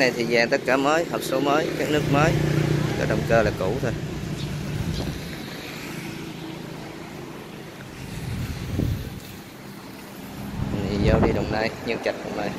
này thì dàn tất cả mới, hộp số mới các nước mới. Cái động cơ là cũ thôi. Thì vô đi đồng nai, nhân trạch, đồng nai.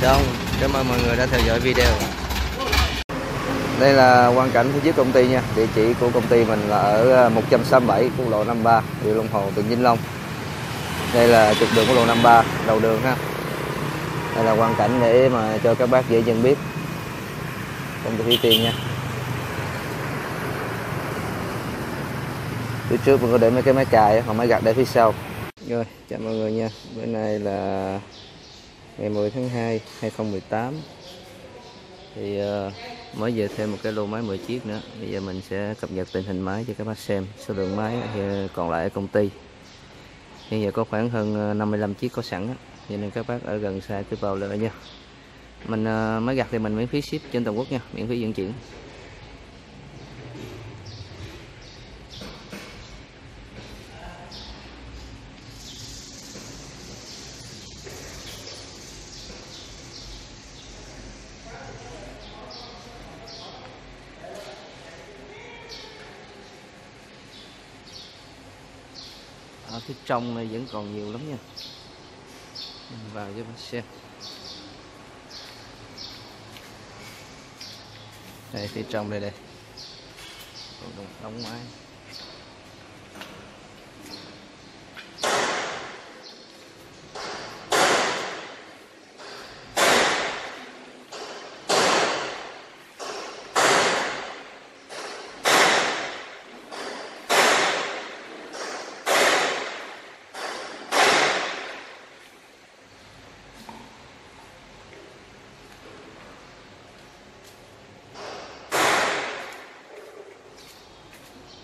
Xong, Cảm ơn mọi người đã theo dõi video. Đây là quan cảnh phía trước công ty nha. Địa chỉ của công ty mình là ở 167 quốc lộ 53 huyện Long Hồ tỉnh Vĩnh Long. Đây là trục đường quốc lộ 53 đầu đường ha. Đây là quan cảnh để mà cho các bác dễ nhận biết. Công ty Thủy Tiên nha. Phía trước mình có để mấy cái máy cài hoặc máy gặt để phía sau. Rồi, chào mọi người nha. Bữa nay là ngày 10 tháng 2 2018 thì uh, mới về thêm một cái lô máy 10 chiếc nữa. Bây giờ mình sẽ cập nhật tình hình máy cho các bác xem. Số lượng máy còn lại ở công ty. Hiện giờ có khoảng hơn ờ, 55 chiếc có sẵn cho nên các bác ở gần xa cứ vào lựa nha. Mình ờ, uh, máy gặt thì mình miễn phí ship trên toàn quốc nha miễn phí vận chuyển ở phía trong này vẫn còn nhiều lắm nha. Mình vào cho bác xem. Đây, phía trong đây đây. Còn đóng máy.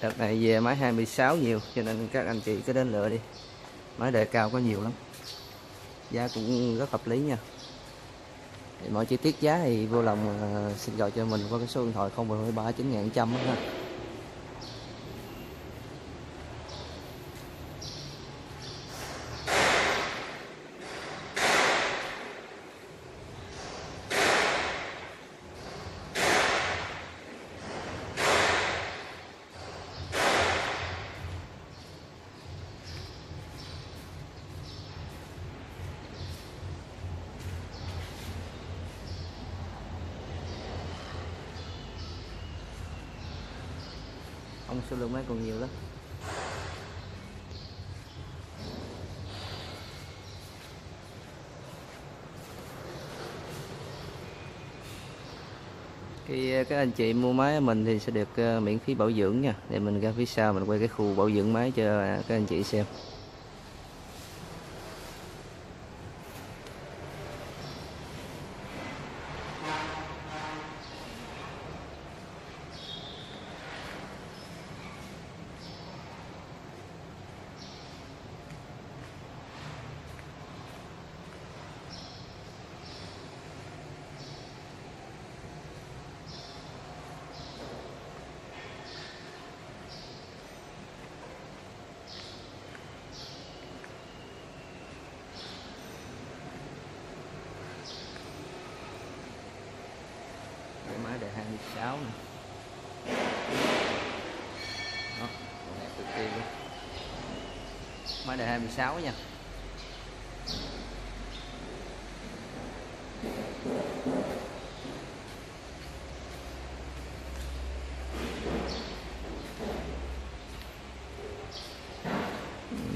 Đợt này về máy 26 nhiều, cho nên các anh chị cứ đến lựa đi. Máy đề cao có nhiều lắm. Giá cũng rất hợp lý nha. Thì mọi chi tiết giá thì vô lòng ờ, xin gọi cho mình qua cái số điện thoại 0739 9100 ha. số lượng máy còn nhiều lắm. Khi các anh chị mua máy mình thì sẽ được ờ, miễn phí bảo dưỡng nha. Để mình ra phía sau mình quay cái khu bảo dưỡng máy cho các anh chị xem. Áo này đó còn đẹp cực kỳ luôn. Máy đề 26 nha.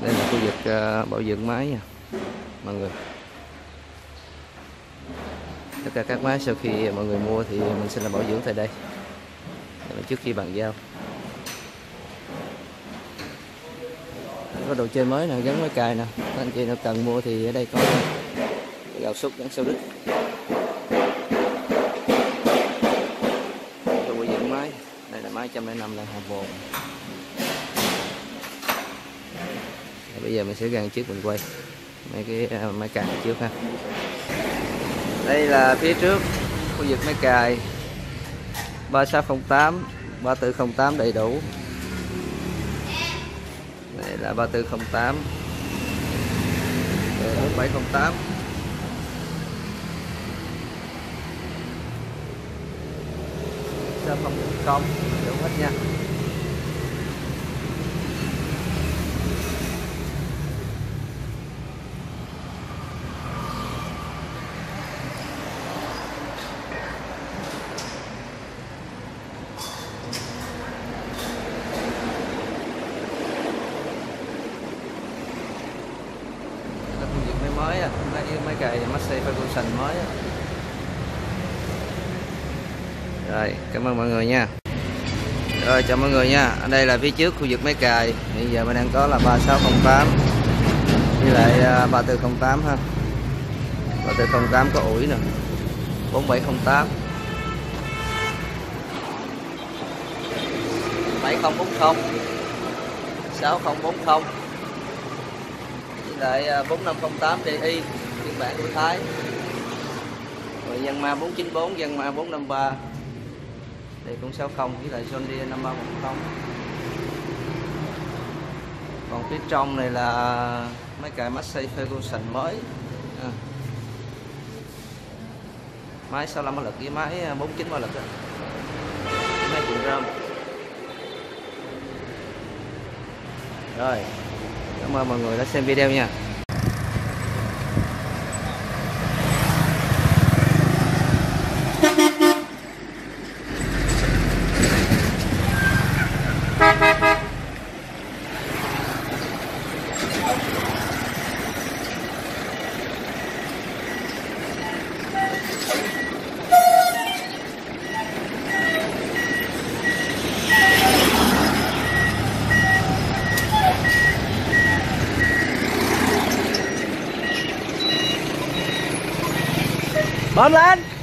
Đây là khu vực ờ, bảo dưỡng máy nha, mọi người tất cả các máy, sau khi mọi người mua thì mình sẽ làm bảo dưỡng tại đây. Trước khi bàn giao. Có đồ chơi mới nè, gắn máy cài nè. Các anh chị nào cần mua thì ở đây có. Gạo xúc gắn sau đít đồ bảo dưỡng máy. Đây là máy 105 là hộp bồn. Bây giờ mình sẽ gắn trước mình quay. Mấy cái à, máy cài trước ha đây là phía trước khu vực máy cài. 3608 3408 đầy đủ. Đây là 3408 4708 sao không công đủ hết nha là khu vực máy mới à mấy mấy cày Massey Ferguson mới à. rồi, cảm ơn mọi người nha. Rồi, chào mọi người nha. Ở đây là phía trước khu vực máy cài. Hiện giờ mình đang có là 3608 với lại à, 3408 ha. 3408 có ủi nè. 4708 7040 6040 lại à, 4508 DI phiên bản của Thái. Rồi dân ma 494 dân ma 453 thì cũng 60 với lại John Deere 5310 còn phía trong này là mấy cài Massey Ferguson mới. À. máy 65 mã lực với máy à, 49 mã lực đó. máy cuộn rơm. Rồi cảm ơn mọi người đã xem video nha. Bom lên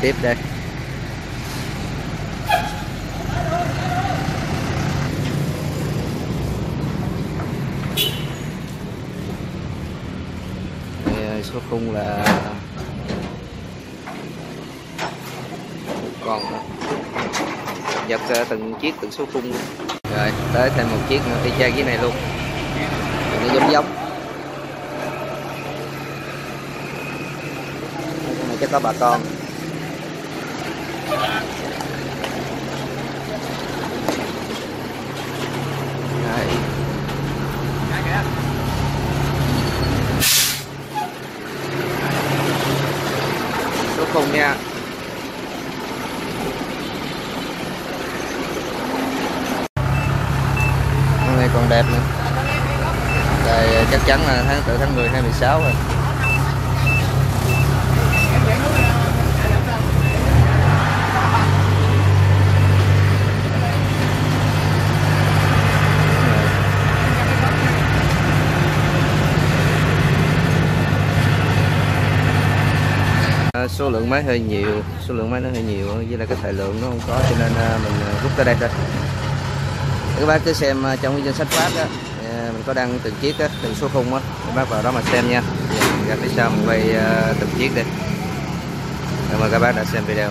tiếp đây số khung là còn nữa. dập từng chiếc, từng số khung luôn. rồi, tới thêm một chiếc nữa, y chang cái này luôn nó giống giống cái này cho có bà con Đây. số khung nha. Con này còn đẹp nữa. Đây, chắc chắn là tháng 4 tháng 10 2016 rồi. À, số lượng máy hơi nhiều số lượng máy nó hơi nhiều với là cái thời lượng nó không có cho nên à, mình à, rút tới đây thôi. Các bác cứ xem à, trong cái danh sách phát á à, mình có đăng từng chiếc á từng số khung á. Các bác vào đó mà xem nha. Gặp phía sau mình quay từng chiếc đi. cảm ơn các bác đã xem video.